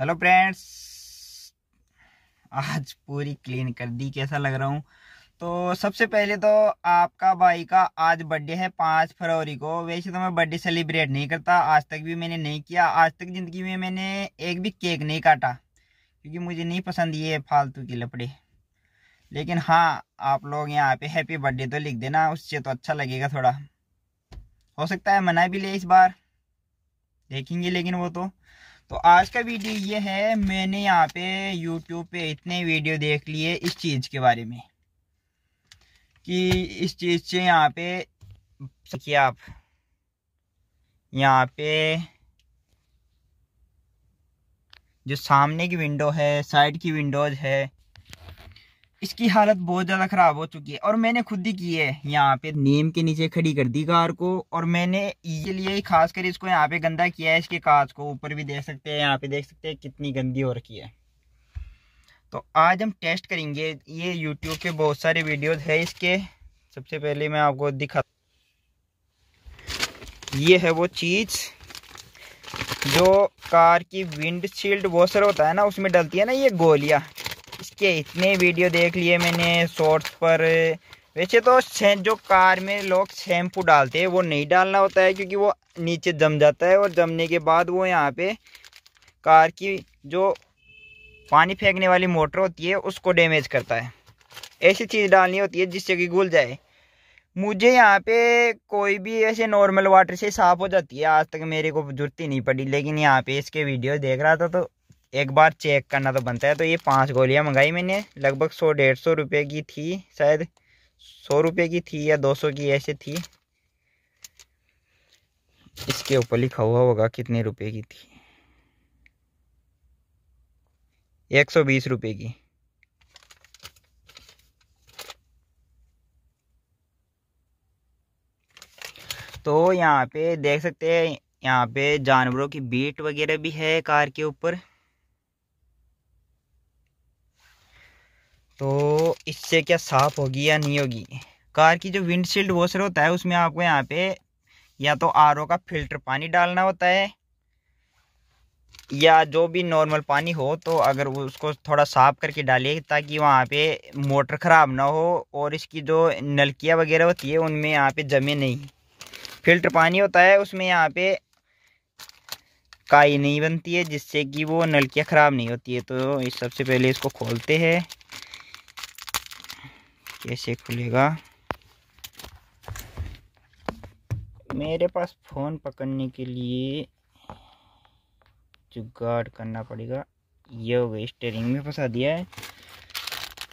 Hello friends आज पूरी clean कर दी, कैसा लग रहा हूँ? तो सबसे पहले तो आपका भाई का आज बर्थडे है पाँच फरवरी को। वैसे तो मैं बर्थडे सेलिब्रेट नहीं करता, आज तक भी मैंने नहीं किया, आज तक ज़िंदगी में मैंने एक भी केक नहीं काटा, क्योंकि मुझे नहीं पसंद ये फालतू के लपड़े। लेकिन हाँ आप लोग यहाँ पे हैप्पी बर्थडे तो लिख देना, उससे तो अच्छा लगेगा थोड़ा। हो सकता है मना भी ले इस बार। देखेंगे लेकिन वो तो। तो आज का वीडियो ये है, मैंने यहाँ पे यूट्यूब पे इतने वीडियो देख लिए इस चीज़ के बारे में। कि इस चीज़ से यहाँ पे, देखिए आप, यहाँ पे जो सामने की विंडो है साइड की विंडोज़ है इसकी हालत बहुत ज़्यादा ख़राब हो चुकी है और मैंने खुद ही की है। यहाँ पे नीम के नीचे खड़ी कर दी कार को और मैंने ये लिए खास कर इसको यहाँ पे गंदा किया है, इसके कांच को ऊपर भी देख सकते हैं, यहाँ पे देख सकते हैं कितनी गंदी हो रखी है। तो आज हम टेस्ट करेंगे। ये यूट्यूब पे बहुत सारे वीडियोज़ है इसके। सबसे पहले मैं आपको दिखा ये है वो चीज़ जो कार की विंडशील्ड वॉशर होता है ना, उसमें डलती है ना ये गोलियाँ। इसके इतने वीडियो देख लिए मैंने शॉर्ट्स पर। वैसे तो जो कार में लोग शैम्पू डालते हैं, वो नहीं डालना होता है क्योंकि वो नीचे जम जाता है और जमने के बाद वो यहाँ पे कार की जो पानी फेंकने वाली मोटर होती है, उसको डैमेज करता है। ऐसी चीज़ डालनी होती है जिससे कि घुल जाए। मुझे यहाँ पे कोई भी ऐसे नॉर्मल वाटर से साफ़ हो जाती है। आज तक मेरे को ज़रूरत ही नहीं पड़ी, लेकिन यहाँ पे इसके वीडियो देख रहा था तो एक बार चेक करना तो बनता है। तो ये पाँच गोलियाँ मंगाई मैंने, लगभग सौ, डेढ़ सौ रुपये की थी, शायद सौ रुपये की थी या दो सौ की ऐसे थी। इसके ऊपर लिखा हुआ होगा कितने रुपए की थी। एक सौ बीस रुपये की। तो यहाँ पे देख सकते हैं, यहाँ पे जानवरों की बीट वगैरह भी है कार के ऊपर। तो इससे क्या साफ़ होगी या नहीं होगी? कार की जो विंडशील्ड वॉशर होता है, उसमें आपको यहाँ पे या तो आरओ का फ़िल्टर पानी डालना होता है, या जो भी नॉर्मल पानी हो तो अगर उसको थोड़ा साफ़ करके डालिए ताकि वहाँ पे मोटर ख़राब ना हो और इसकी जो नलकियाँ वगैरह होती है, उनमें यहाँ पे जमे नहीं। फ़िल्टर पानी होता है, उसमें यहाँ पे काई नहीं बनती है, जिससे कि वो नलकियाँ ख़राब नहीं होती है। तो इस सबसे पहले इसको खोलते हैं। कैसे खुलेगा? मेरे पास फ़ोन पकड़ने के लिए जुगाड़ करना पड़ेगा। ये हो गई स्टेरिंग में फंसा दिया है।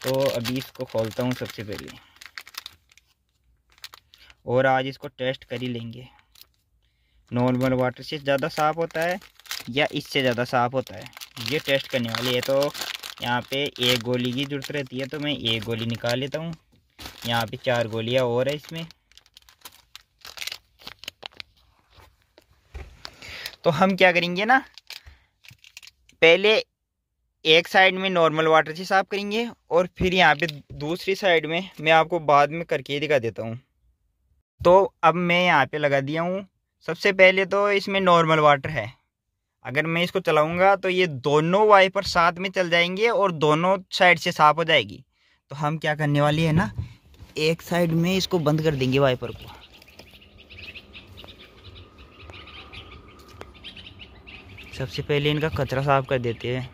तो अभी इसको खोलता हूँ सबसे पहले। और आज इसको टेस्ट कर ही लेंगे। नॉर्मल वाटर से ज़्यादा साफ़ होता है या इससे ज़्यादा साफ़ होता है? ये टेस्ट करने वाली है तो यहाँ पे एक गोली की ज़रूरत रहती है तो मैं एक गोली निकाल लेता हूँ। यहाँ पे चार गोलियाँ और है इसमें। तो हम क्या करेंगे ना, पहले एक साइड में नॉर्मल वाटर से साफ़ करेंगे और फिर यहाँ पे दूसरी साइड में मैं आपको बाद में करके दिखा देता हूँ। तो अब मैं यहाँ पे लगा दिया हूँ। सबसे पहले तो इसमें नॉर्मल वाटर है। अगर मैं इसको चलाऊँगा तो ये दोनों वाइपर साथ में चल जाएँगे और दोनों साइड से साफ़ हो जाएगी। तो हम क्या करने वाली है ना, एक साइड में इसको बंद कर देंगे वाइपर को। सबसे पहले इनका कचरा साफ़ कर देते हैं।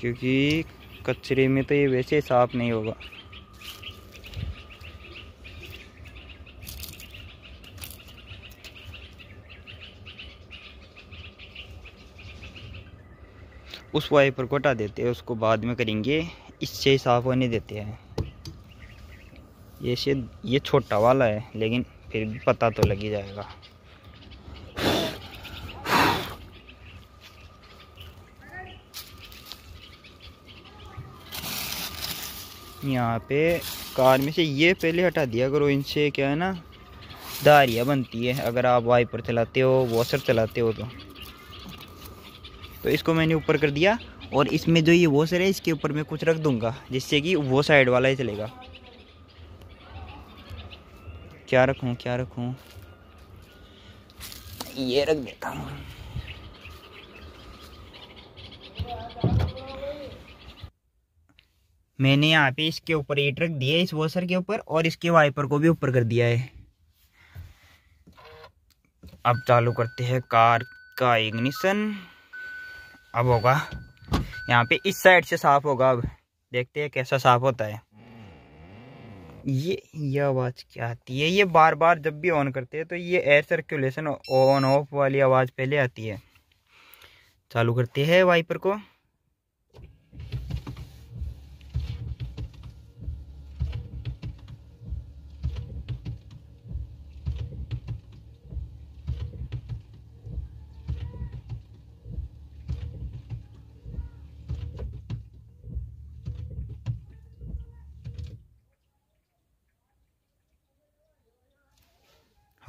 क्योंकि कचरे में तो ये वैसे साफ़ नहीं होगा। उस वाइपर को हटा देते हैं, उसको बाद में करेंगे, इससे साफ़ होने देते हैं। ये से ये छोटा वाला है, लेकिन फिर भी पता तो लग ही जाएगा। यहाँ पे कार में से ये पहले हटा दिया करो, इनसे क्या है ना दारियाँ बनती है। अगर आप वाइपर चलाते हो वॉशर चलाते हो तो। तो इसको मैंने ऊपर कर दिया और इसमें जो ये वॉशर है इसके ऊपर मैं कुछ रख दूँगा, जिससे कि वो साइड वाला ही चलेगा। क्या रखूँ क्या रखूँ? ये रख देता हूँ। मैंने यहाँ पे इसके ऊपर ईट रख दिया है इस वॉशर के ऊपर, और इसके वाइपर को भी ऊपर कर दिया है। अब चालू करते हैं कार का इग्निशन अब होगा। यहाँ पे इस साइड से साफ़ होगा अब। देखते हैं कैसा साफ़ होता है। ये ये आवाज़ क्या आती है? ये बार बार जब भी ऑन करते हैं तो ये एयर सर्कुलेशन ऑन ऑफ़ वाली आवाज़ पहले आती है। चालू करते हैं वाइपर को।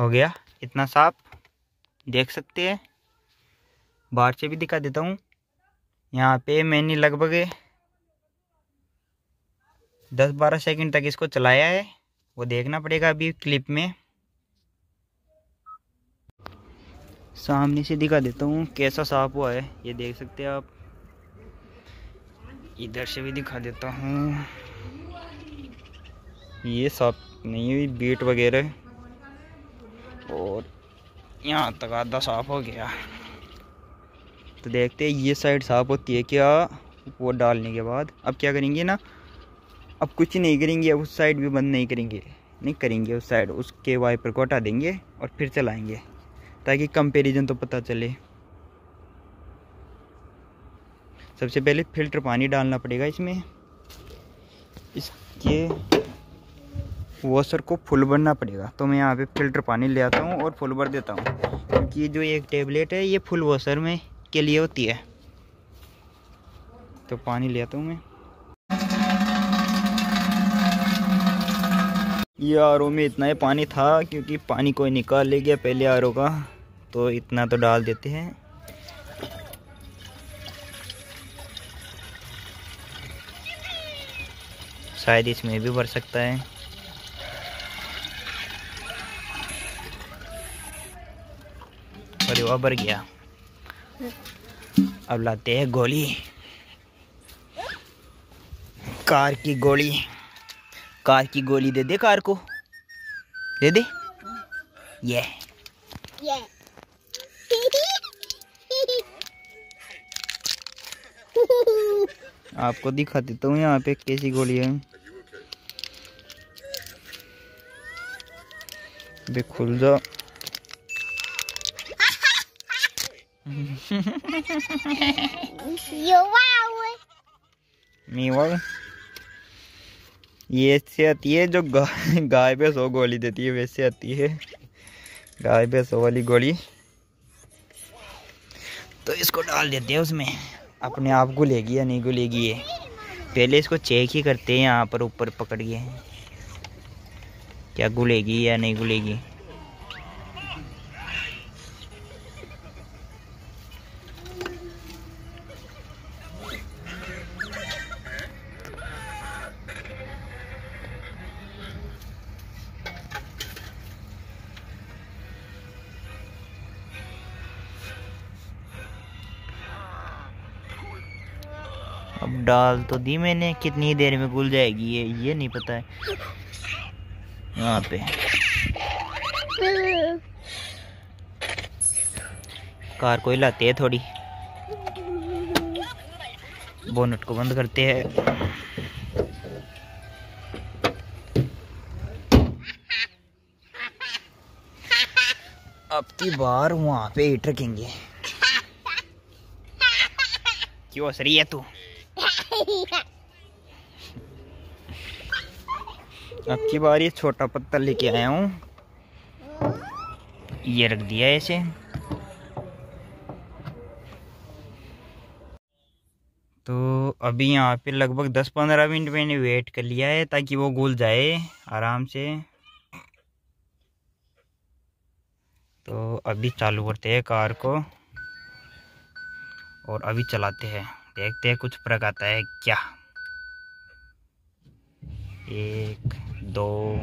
हो गया। इतना साफ़। देख सकते हैं। बाहर से भी दिखा देता हूँ। यहाँ पे मैंने लगभग दस बारह सेकंड तक इसको चलाया है। वो देखना पड़ेगा अभी क्लिप में। सामने से दिखा देता हूँ कैसा साफ़ हुआ है। ये देख सकते हैं आप। इधर से भी दिखा देता हूँ। ये साफ़ नहीं हुई, बीट वगैरह। और यहाँ तक आधा साफ़ हो गया। तो देखते हैं ये साइड साफ़ होती है क्या? वो डालने के बाद। अब क्या करेंगे ना अब कुछ नहीं करेंगे अब उस साइड भी बंद नहीं करेंगे। नहीं करेंगे उस साइड उसके वाइपर को हटा देंगे और फिर चलाएँगे ताकि कंपेरिजन तो पता चले। सबसे पहले फ़िल्टर पानी डालना पड़ेगा इसमें। इसके वॉशर को फुल भरना पड़ेगा। तो मैं यहाँ पे फ़िल्टर पानी ले आता हूँ और फुल भर देता हूँ। क्योंकि जो एक टेबलेट है, ये फुल वॉशर में के लिए होती है। तो पानी ले आता हूँ मैं। ये आर में इतना ही पानी था, क्योंकि पानी कोई निकाल ले गया पहले आर का। तो इतना तो डाल देते हैं। शायद इसमें भी भर सकता है। अरे भर गया। अब लाते हैं गोली। कार की गोली। कार की गोली दे दे कार को। दे दे। ये आपको दिखा देता हूँ यहाँ पे कैसी गोली है। खुल जा ये ऐसे आती है जो गाय पे सो गोली देती है, वैसे आती है। गाय पे सो वाली गोली। तो इसको डाल देते हैं उसमें। अपने आप गुलेगी या नहीं गुलेगी ये? पहले इसको चेक ही करते हैं यहाँ पर ऊपर पकड़ के। क्या गुलेगी या नहीं गुलेगी? अब डाल तो दी मैंने, कितनी देर में घुल जाएगी ये ये नहीं पता है। यहाँ पे कार को हिलाते है थोड़ी। बोनट को बंद करते हैं। अब की बार वहाँ पे ईट रखेंगे क्यों सही है तू? अब की बार ये छोटा पत्थर लेके आया हूँ। ये रख दिया ऐसे तो अभी यहाँ पे लगभग दस पंद्रह मिनट मैंने वेट कर लिया है ताकि वो घुल जाए आराम से। तो अभी चालू करते हैं कार को और अभी चलाते हैं। देखते हैं कुछ फ़र्क आता है क्या। एक, दो,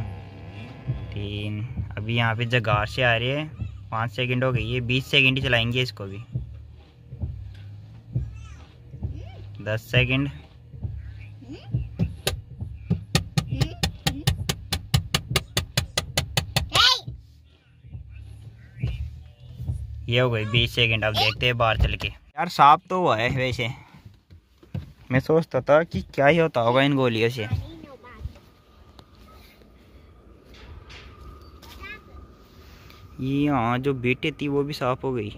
तीन। अभी यहाँ पे जगार से आ रही है। पाँच सेकंड हो गई है। बीस सेकंड ही चलाएँगे इसको भी। दस सेकंड। ये हो गई बीस सेकंड। अब देखते हैं बाहर चल के। यार, साफ़ तो हुआ है वैसे। मैं सोचता था कि क्या ही होता होगा इन गोलियों से। ये हाँ जो बेटे थी, वो भी साफ़ हो गई।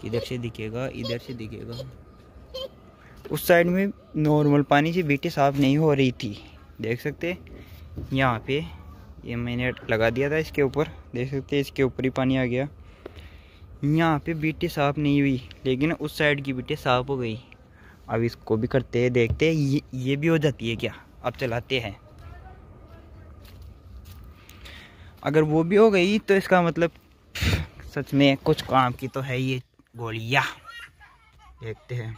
किधर से दिखेगा, इधर से दिखेगा। उस साइड में नॉर्मल पानी से बेटे साफ़ नहीं हो रही थी। देख सकते यहाँ पे ये मैंने लगा दिया था इसके ऊपर। देख सकते इसके ऊपर ही पानी आ गया। यहाँ पे बीटे साफ़ नहीं हुई, लेकिन उस साइड की बीटे साफ़ हो गई। अब इसको भी करते हैं देखते हैं ये ये भी हो जाती है क्या? अब चलाते हैं। अगर वो भी हो गई तो इसका मतलब सच में कुछ काम की तो है ये गोलियाँ। देखते हैं।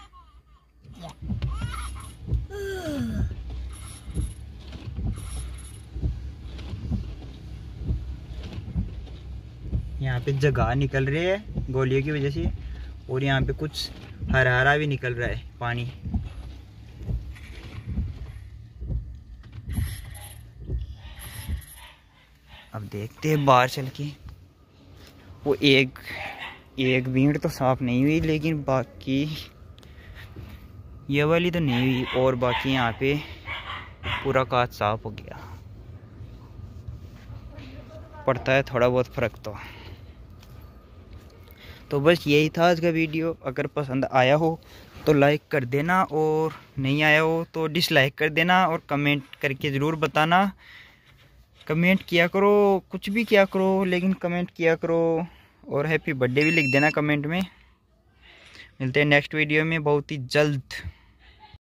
यहाँ पे जगह निकल रही है गोलियों की वजह से, और यहाँ पे कुछ हरा हरा भी निकल रहा है, पानी। अब देखते हैं बाहर चल के। वो एक एक भीड़ तो साफ़ नहीं हुई, लेकिन बाकी ये वाली तो नहीं हुई, और बाकी यहाँ पे पूरा कांच साफ़ हो गया। पड़ता है थोड़ा बहुत फ़र्क तो। तो बस यही था आज का वीडियो। अगर पसंद आया हो तो लाइक कर देना और नहीं आया हो तो डिसलाइक कर देना और कमेंट करके ज़रूर बताना। कमेंट किया करो, कुछ भी किया करो, लेकिन कमेंट किया करो और हैप्पी बर्थडे भी लिख देना कमेंट में। मिलते हैं नेक्स्ट वीडियो में, बहुत ही जल्द।